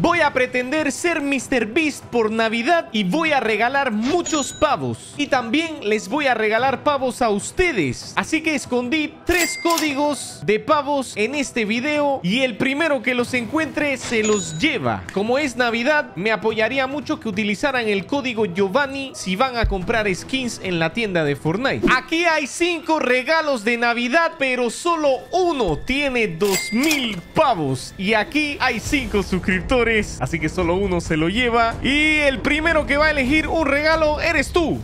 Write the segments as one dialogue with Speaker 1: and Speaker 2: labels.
Speaker 1: Voy a pretender ser Mr. Beast por Navidad y voy a regalar muchos pavos. Y también les voy a regalar pavos a ustedes. Así que escondí tres códigos de pavos en este video y el primero que los encuentre se los lleva. Como es Navidad, me apoyaría mucho que utilizaran el código Giovanni si van a comprar skins en la tienda de Fortnite. Aquí hay cinco regalos de Navidad, pero solo uno tiene 2000 pavos. Y aquí hay cinco suscriptores, así que solo uno se lo lleva. Y el primero que va a elegir un regalo eres tú.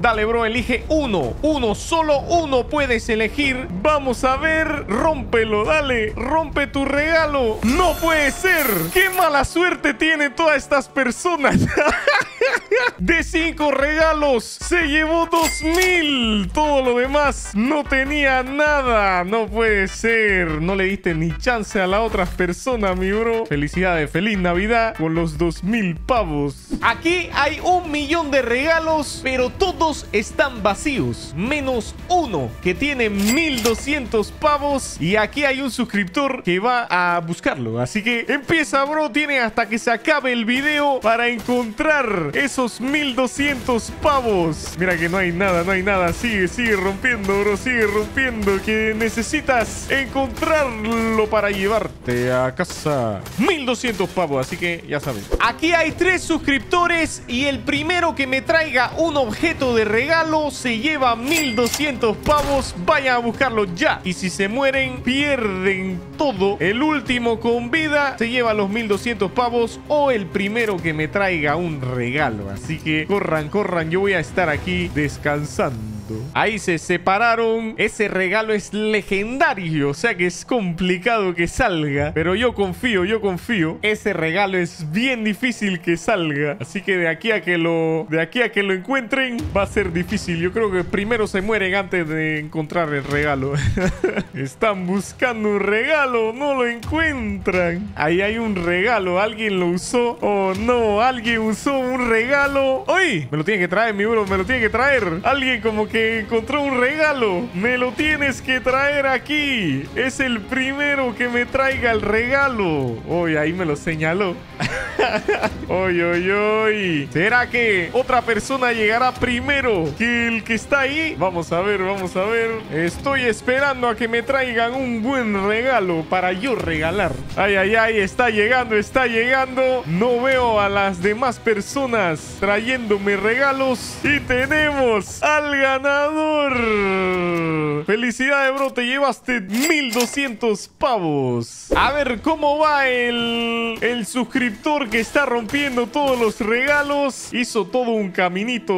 Speaker 1: Dale, bro, elige uno. Uno, solo uno puedes elegir. Vamos a ver. Rómpelo, dale. Rompe tu regalo. No puede ser. Qué mala suerte tienen todas estas personas. De cinco regalos, se llevó dos mil. Todo lo demás no tenía nada. No puede ser. No le diste ni chance a la otra persona, mi bro. Felicidades, feliz Navidad con los dos mil pavos. Aquí hay un millón de regalos, pero todos están vacíos. Menos uno que tiene 1200 pavos. Y aquí hay un suscriptor que va a buscarlo. Así que empieza, bro. Tiene hasta que se acabe el video para encontrar esos 1200 pavos. Mira que no hay nada, no hay nada. Sigue, sigue rompiendo, bro. Sigue rompiendo. Que necesitas encontrarlo para llevarte a casa. 1200 pavos, así que ya saben. Aquí hay tres suscriptores y el primero que me traiga un objeto de regalo se lleva 1200 pavos. Vayan a buscarlo ya. Y si se mueren, pierden todo. El último con vida se lleva los 1200 pavos o el primero que me traiga un regalo. Así que corran, corran. Yo voy a estar aquí descansando. Ahí se separaron. Ese regalo es legendario. O sea que es complicado que salga. Pero yo confío, yo confío. Ese regalo es bien difícil que salga. Así que de aquí a que lo. De aquí a que lo encuentren. Va a ser difícil. Yo creo que primero se mueren antes de encontrar el regalo. Están buscando un regalo. No lo encuentran. Ahí hay un regalo. Alguien lo usó. Oh no. Alguien usó un regalo. ¡Uy! Me lo tiene que traer, mi bro. Me lo tiene que traer. Alguien como que que encontró un regalo. Me lo tienes que traer aquí. Es el primero que me traiga el regalo. Uy, ahí me lo señaló. Uy, uy, uy. ¿Será que otra persona llegará primero que el que está ahí? Vamos a ver, vamos a ver. Estoy esperando a que me traigan un buen regalo para yo regalar. Ay, ay, ay, está llegando, está llegando. No veo a las demás personas trayéndome regalos. Y tenemos al ganador ganador. Felicidades, bro. Te llevaste 1200 pavos. A ver cómo va el, el suscriptor que está rompiendo todos los regalos. Hizo todo un caminito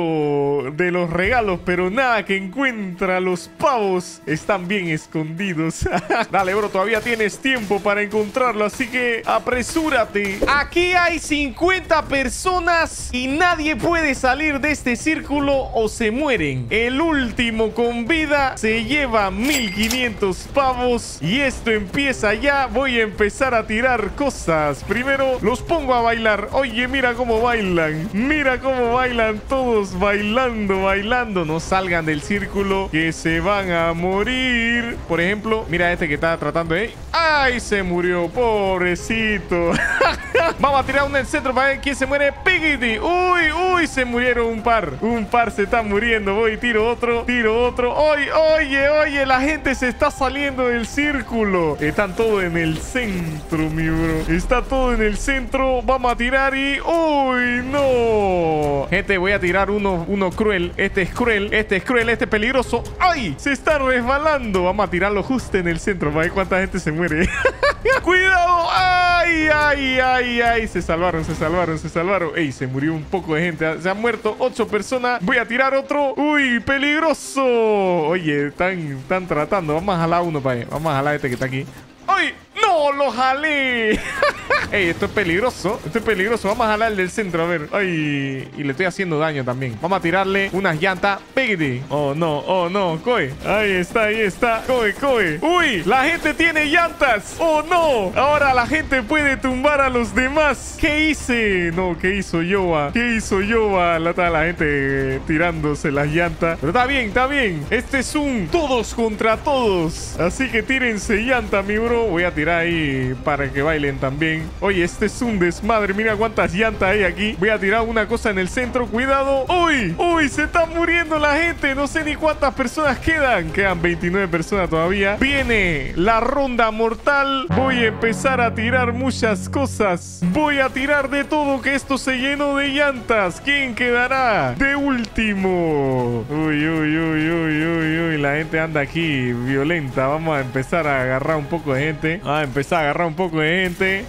Speaker 1: de los regalos, pero nada que encuentra. Los pavos están bien escondidos. Dale, bro. Todavía tienes tiempo para encontrarlo, así que apresúrate. Aquí hay 50 personas y nadie puede salir de este círculo o se mueren. El último con vida se lleva 1500 pavos. Y esto empieza ya. Voy a empezar a tirar cosas. Primero los pongo a bailar. Oye, mira cómo bailan. Mira cómo bailan todos bailando, bailando. No salgan del círculo que se van a morir. Por ejemplo, mira este que estaba tratando de... ¡Ay! Se murió. Pobrecito. Vamos a tirar uno en el centro para ver quién se muere. Piggy. Uy, uy, se murieron un par. Un par se está muriendo. Voy, tiro otro, tiro otro. Oye, oye, oye, la gente se está saliendo del círculo. Están todos en el centro, mi bro. Está todo en el centro. Vamos a tirar y... ¡Uy, no! Gente, voy a tirar uno, uno cruel. Este es cruel, este es cruel, este es peligroso. ¡Ay! Se está resbalando. Vamos a tirarlo justo en el centro para ver cuánta gente se muere. ¡Cuidado! ¡Ay, ay, ay, ay! Se salvaron, se salvaron, se salvaron. ¡Ey! Se murió un poco de gente. Se han muerto ocho personas. Voy a tirar otro. ¡Uy! peligroso. Oye, están, están tratando. Vamos a jalar uno para Vamos a jalar este que está aquí. ¡No! ¡Lo jalé! Ey, esto es peligroso. Esto es peligroso. Vamos a jalar el centro, a ver. Ay, y le estoy haciendo daño también. Vamos a tirarle unas llantas. Pégate. Oh, no. Oh, no. Coe. Ahí está, ahí está. Coe, coe. ¡Uy! La gente tiene llantas. ¡Oh, no! Ahora la gente puede tumbar a los demás. ¿Qué hice? No, ¿qué hizo Yoba? ¿Qué hizo Yoba? La, la gente tirándose las llantas. Pero está bien, está bien. Este es un todos contra todos. Así que tírense llanta, mi bro. Voy a tirar para que bailen también. Oye, este es un desmadre. Mira cuántas llantas hay aquí. Voy a tirar una cosa en el centro. Cuidado. ¡Uy! ¡Uy! Se está muriendo la gente. No sé ni cuántas personas quedan. Quedan 29 personas todavía. Viene la ronda mortal. Voy a empezar a tirar muchas cosas. Voy a tirar de todo que esto se llenó de llantas. ¿Quién quedará? De último. Uy, uy, uy, uy, uy, uy. La gente anda aquí violenta. Vamos a empezar a agarrar un poco de gente. Vamos a empezar a agarrar un poco de gente.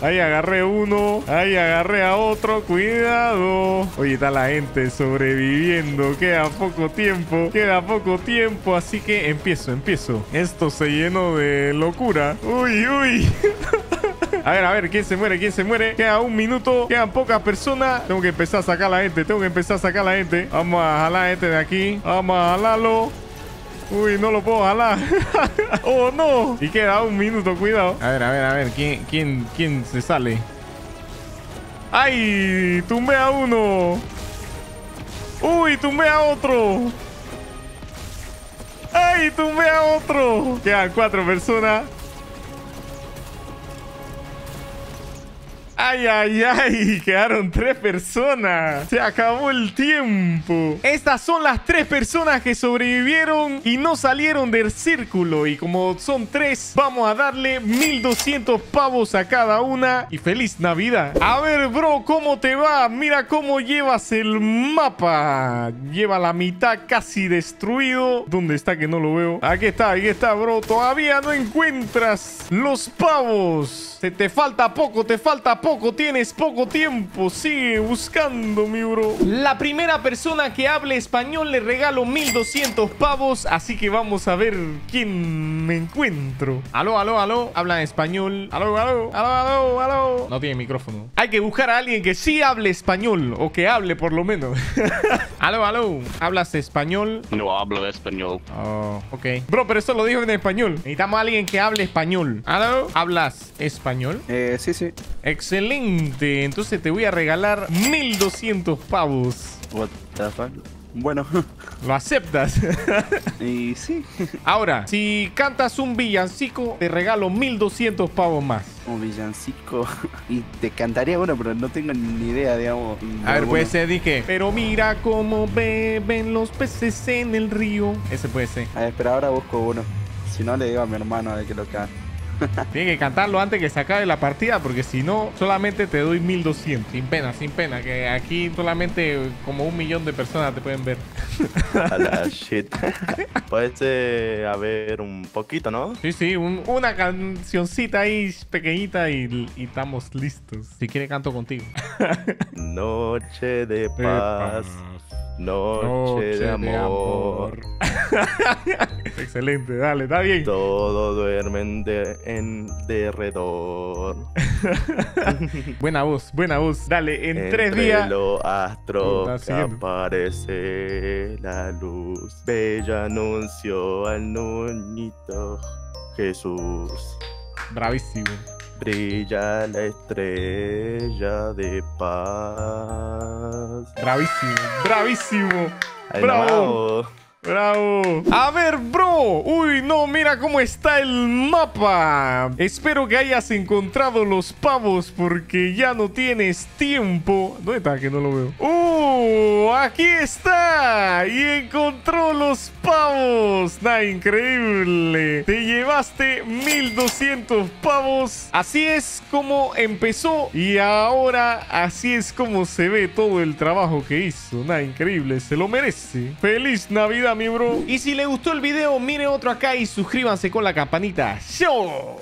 Speaker 1: Ahí agarré uno. Ahí agarré a otro. Cuidado. Oye, está la gente sobreviviendo. Queda poco tiempo. Queda poco tiempo. Así que empiezo, empiezo. Esto se llenó de locura. Uy, uy. A ver, a ver, ¿quién se muere? ¿Quién se muere? Queda un minuto, quedan pocas personas. Tengo que empezar a sacar a la gente, tengo que empezar a sacar a la gente. Vamos a jalar a este de aquí. Vamos a jalarlo. Uy, no lo puedo jalar. oh, no. Y queda un minuto, cuidado. A ver, a ver, a ver. ¿Quién, quién, quién se sale? ¡Ay! Tumbé a uno. ¡Uy! Tumbé a otro. ¡Ay! Tumbé a otro. Quedan cuatro personas. Ay, ay, ay, quedaron tres personas. Se acabó el tiempo. Estas son las tres personas que sobrevivieron y no salieron del círculo. Y como son tres, vamos a darle 1200 pavos a cada una. Y feliz Navidad. A ver, bro, ¿cómo te va? Mira cómo llevas el mapa. Lleva la mitad casi destruido. ¿Dónde está que no lo veo? Aquí está, aquí está, bro. Todavía no encuentras los pavos. Te falta poco, te falta poco, tienes poco tiempo. Sigue buscando, mi bro. La primera persona que hable español le regalo 1200 pavos. Así que vamos a ver quién me encuentro. Aló, aló, aló. Habla español. Aló, aló, aló, aló, aló. No tiene micrófono. Hay que buscar a alguien que sí hable español. O que hable por lo menos. aló, aló. ¿Hablas español?
Speaker 2: No hablo español.
Speaker 1: Oh, ok. Bro, pero esto lo dijo en español. Necesitamos a alguien que hable español. Aló. ¿Hablas español? español?
Speaker 3: Eh, sí, sí.
Speaker 1: Excelente. Entonces te voy a regalar 1200 pavos.
Speaker 3: What the fuck? Bueno.
Speaker 1: ¿Lo aceptas?
Speaker 3: y sí.
Speaker 1: Ahora, si cantas un villancico, te regalo 1200 pavos más.
Speaker 3: Un villancico. Y te cantaría uno, pero no tengo ni idea, digamos.
Speaker 1: A ver, puede ser, dije. Pero mira cómo beben los peces en el río. Ese puede ser.
Speaker 3: A ver, pero ahora busco uno. Si no, le digo a mi hermano de que lo cante.
Speaker 1: Tiene que cantarlo antes que se acabe la partida, porque si no, solamente te doy 1200. Sin pena, sin pena, que aquí solamente como un millón de personas te pueden ver.
Speaker 2: A la shit. Puede haber un poquito, ¿no?
Speaker 1: Sí, sí, una cancioncita ahí pequeñita y, estamos listos. Si quiere, canto contigo.
Speaker 2: Noche de paz. Noche, de amor.
Speaker 1: Excelente, dale, está bien.
Speaker 2: Todo duermen de, en derredor.
Speaker 1: buena voz, buena voz. Dale, en tres días.
Speaker 2: los astros aparece la luz. Bella anuncio al niñito Jesús.
Speaker 1: Bravísimo.
Speaker 2: Brilla la estrella de paz.
Speaker 1: Bravísimo, bravísimo. Bravo. Bravo. A ver, bro. Uy, no, mira cómo está el mapa. Espero que hayas encontrado los pavos porque ya no tienes tiempo. ¿Dónde está? Que no lo veo. ¡Uh! Aquí está. Y encontró los pavos. Nada, increíble. Te llevaste 1200 pavos. Así es como empezó. Y ahora así es como se ve todo el trabajo que hizo. Nada, increíble. Se lo merece. Feliz Navidad mi bro. Y si le gustó el video, mire otro acá y suscríbanse con la campanita. ¡Show!